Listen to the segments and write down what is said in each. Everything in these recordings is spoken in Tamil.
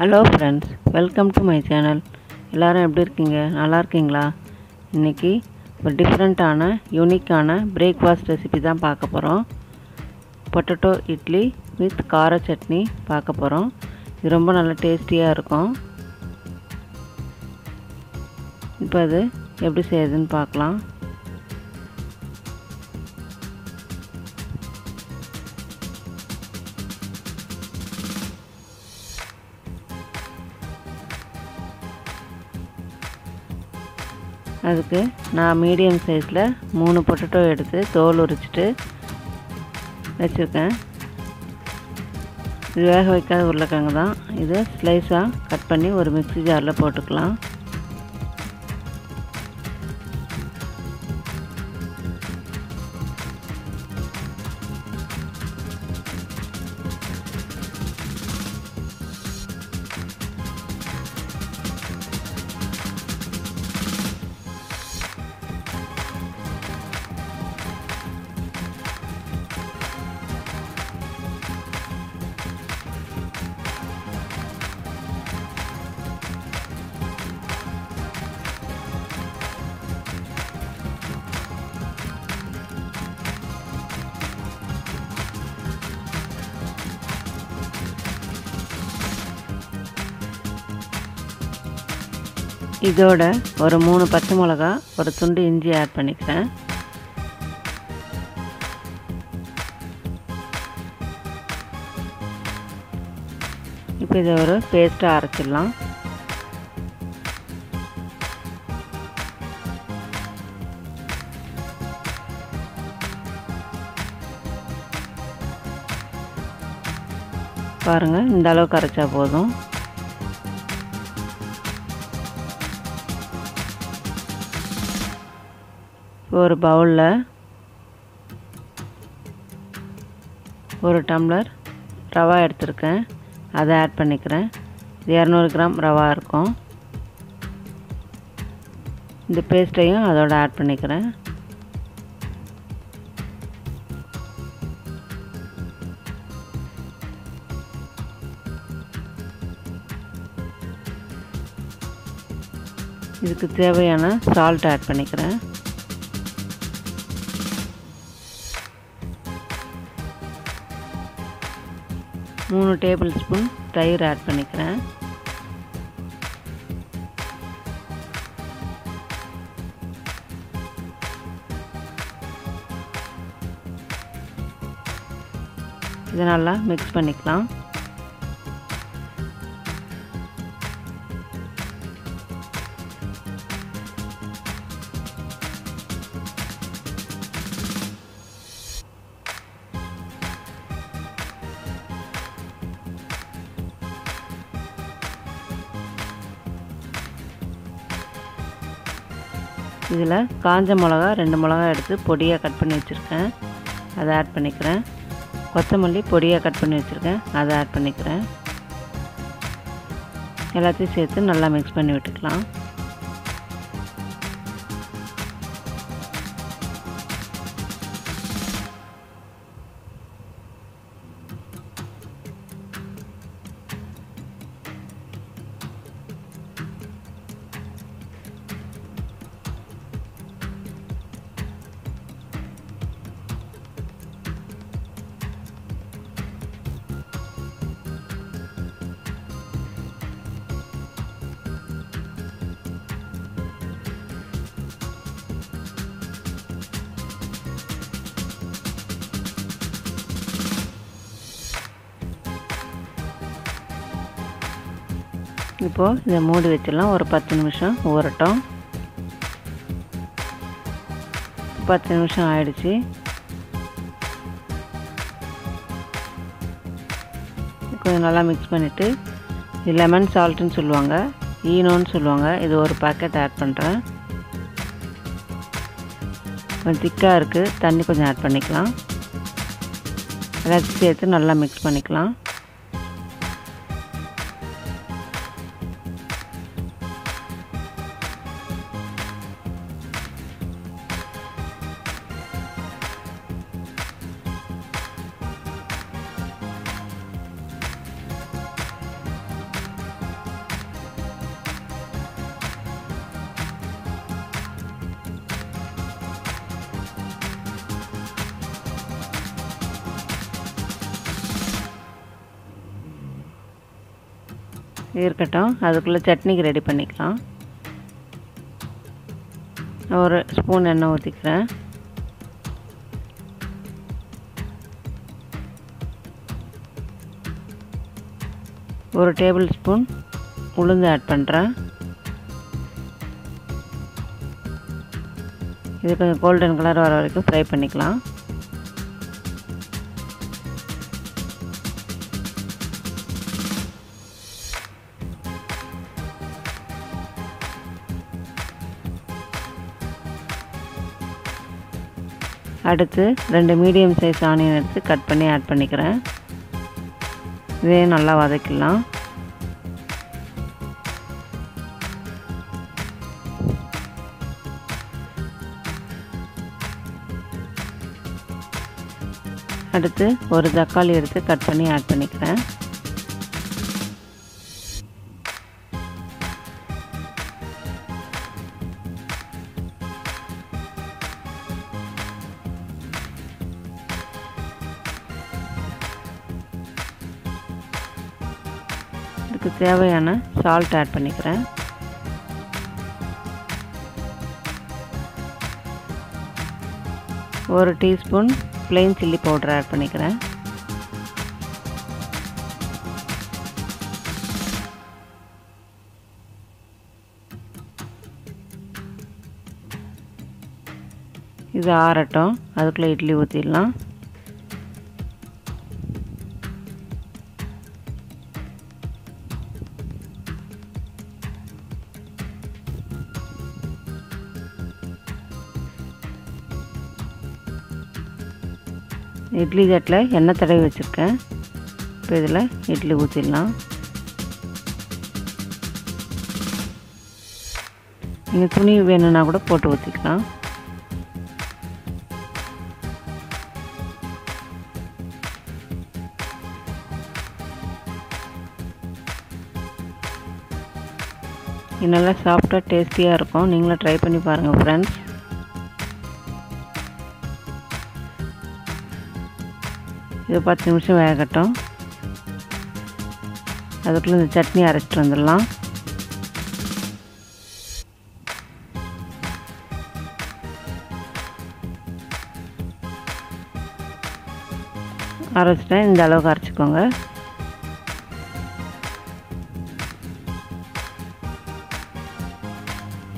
Hello friends welcome to my channel எல்லோரும் எப்படி இருக்கீங்க? நல்லா இருக்கீங்களா? இன்றைக்கி ஒரு டிஃப்ரெண்ட்டான யூனிக்கான பிரேக்ஃபாஸ்ட் ரெசிபி தான் பார்க்க போகிறோம் பொட்டேட்டோ இட்லி வித் கார சட்னி பார்க்க போகிறோம் இது ரொம்ப நல்ல டேஸ்டியாக இருக்கும். இப்போ அது எப்படி செய்யுதுன்னு பார்க்கலாம். அதுக்கு நான் மீடியம் சைஸில் மூணு பொட்டட்டோ எடுத்து தோல் உரிச்சிட்டு வச்சுருக்கேன். இது வேக வைக்காத உருளைக்கிழங்கு தான். இதை ஸ்லைஸாக கட் பண்ணி ஒரு மிக்ஸி ஜாரில் போட்டுக்கலாம். இதோட ஒரு மூணு பச்சை மிளகா ஒரு துண்டு இஞ்சி ஆட் பண்ணிக்கிறேன். இப்போ இதை ஒரு பேஸ்ட்டாக அரைச்சிடலாம். பாருங்கள் இந்த அளவுக்கு அரைச்சா போதும். ஒரு பவுலில் ஒரு டம்ளர் ரவா எடுத்திருக்கேன். அதை ஆட் பண்ணிக்கிறேன். இது இரநூறு கிராம் ரவா இருக்கும். இந்த பேஸ்ட்டையும் அதோட ஆட் பண்ணிக்கிறேன். இதுக்கு தேவையான சால்ட் ஆட் பண்ணிக்கிறேன். மூணு டேபிள் ஸ்பூன் தயிர் ஆட் பண்ணிக்கிறேன். இதை நல்லா மிக்ஸ் பண்ணிக்கலாம். இதில் காஞ்ச மிளகா ரெண்டு மிளகா எடுத்து பொடியாக கட் பண்ணி வச்சுருக்கேன். அதை ஆட் பண்ணிக்கிறேன். கொத்தமல்லி பொடியாக கட் பண்ணி வச்சுருக்கேன். அதை ஆட் பண்ணிக்கிறேன். எல்லாத்தையும் சேர்த்து நல்லா மிக்ஸ் பண்ணி விட்டுக்கலாம். இப்போது இதை மூடி வச்சிடலாம். ஒரு பத்து நிமிஷம் ஊறட்டும். பத்து நிமிஷம் ஆயிடுச்சு. கொஞ்சம் நல்லா மிக்ஸ் பண்ணிவிட்டு இது லெமன் சால்ட்டுன்னு சொல்லுவாங்க ஈனோன்னு சொல்லுவாங்க. இது ஒரு பேக்கெட் ஆட் பண்ணுறேன் கொஞ்சம் திக்காக இருக்குது தண்ணி கொஞ்சம் ஆட் பண்ணிக்கலாம். எல்லாத்தையும் சேர்த்து நல்லா மிக்ஸ் பண்ணிக்கலாம். இருக்கட்டும். அதுக்குள்ளே சட்னிக்கு ரெடி பண்ணிக்கலாம். ஒரு ஸ்பூன் எண்ணெய் ஊற்றிக்கிறேன் ஒரு டேபிள் ஸ்பூன் உளுந்து ஆட் பண்ணுறேன் இது கொஞ்சம் கோல்டன் கலர் வர வரைக்கும் ஃப்ரை பண்ணிக்கலாம். அடுத்து ரெண்டு மீடியம் சைஸ் ஆனியன் எடுத்து கட் பண்ணி ஆட் பண்ணிக்கிறேன். இதையும் நல்லா வதக்கிடலாம். அடுத்து ஒரு தக்காளி எடுத்து கட் பண்ணி ஆட் பண்ணிக்கிறேன். அதுக்கு தேவையான சால்ட் ஆட் பண்ணிக்கிறேன். ஒரு teaspoon plain chilli powder add பண்ணிக்கிறேன். இது ஆறட்டும். அதுக்குள்ளே இட்லி ஊற்றிடலாம் இட்லி தட்டில் எண்ணெய் தடவி வச்சுருக்கேன். இப்போ இதில் இட்லி ஊற்றிடலாம். நீங்கள் துணி வேணும்னா கூட போட்டு ஊற்றிக்கலாம். இது நல்லா சாஃப்டாக டேஸ்டியாக இருக்கும். நீங்களும் ட்ரை பண்ணி பாருங்கள் ஃப்ரெண்ட்ஸ் இது பத்து நிமிஷம் வேகட்டும். அதுக்குள்ளே இந்த சட்னி அரைச்சிட்டு வந்துடலாம். அரைச்சிட்டேன். இந்த அளவுக்கு அரைச்சிக்கோங்க.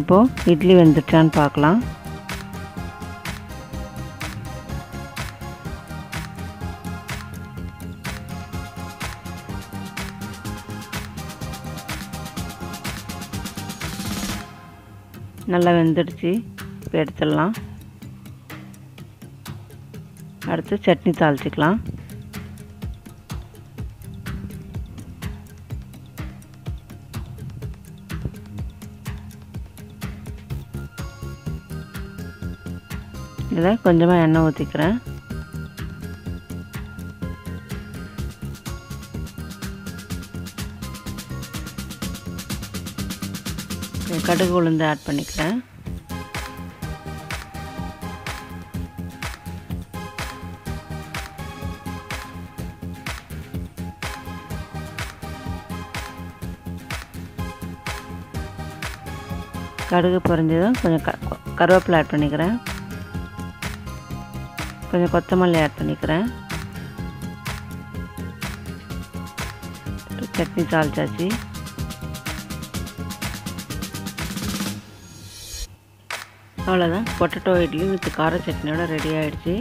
இப்போது இட்லி வெந்துட்டான்னு பார்க்கலாம். நல்லா வெந்துடுச்சு. இப்போ எடுத்துடலாம். அடுத்து சட்னி தாளிச்சிக்கலாம். இதில் கொஞ்சமாக எண்ணெய் ஊற்றிக்கிறேன் கடுகு உளுந்து ஆட் பண்ணிக்கிறேன். கடுகு பொறிஞ்சதும் கொஞ்சம் க கருவேப்பிலை ஆட் பண்ணிக்கிறேன். கொஞ்சம் கொத்தமல்லி ஆட் பண்ணிக்கிறேன். சட்னி தாளிச்சாச்சு. அவ்வளோதான் பொட்டட்டோ இட்லி வித் கார சட்னியோட ரெடி ஆகிடுச்சு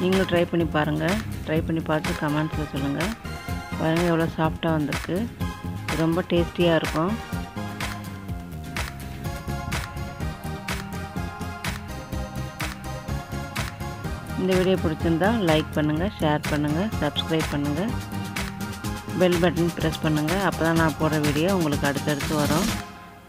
நீங்களும் ட்ரை பண்ணி பாருங்கள் ட்ரை பண்ணி பார்த்து கமெண்ட்ஸில் சொல்லுங்கள் பாருங்கள் எவ்வளோ சாஃப்டாக வந்திருக்கு. ரொம்ப டேஸ்டியாக இருக்கும். இந்த வீடியோ பிடிச்சிருந்தா லைக் பண்ணுங்கள் ஷேர் பண்ணுங்கள் சப்ஸ்கிரைப் பண்ணுங்கள் பெல் பட்டன் ப்ரெஸ் பண்ணுங்கள் அப்போ தான் நான் போடுற வீடியோ உங்களுக்கு அடுத்தடுத்து வரும்.